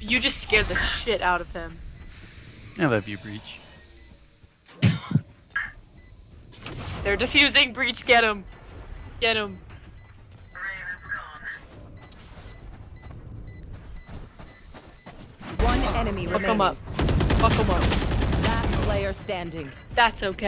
You just scared the shit out of him. I love you, Breach. They're defusing breach. Get him. Get him. One enemy Fuck remaining. him up. Fuck him up. Last player standing. That's okay.